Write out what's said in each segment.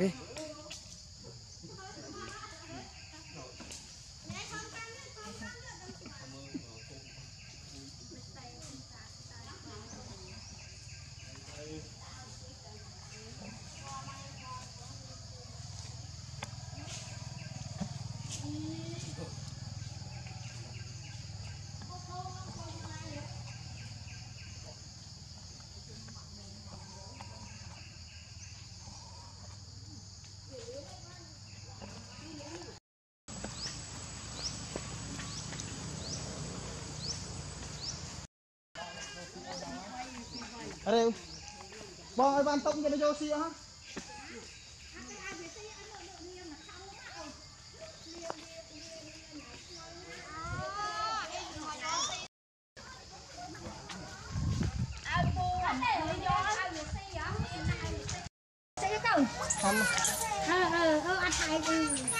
¿Ves? Đây bò ơi ban tông cho nó vô xia hả Không. không Ờ ờ ờ anh hai đi. Ê, con vô bên kia không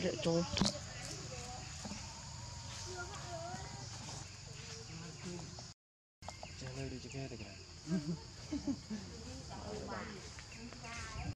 Get dumped. Jangan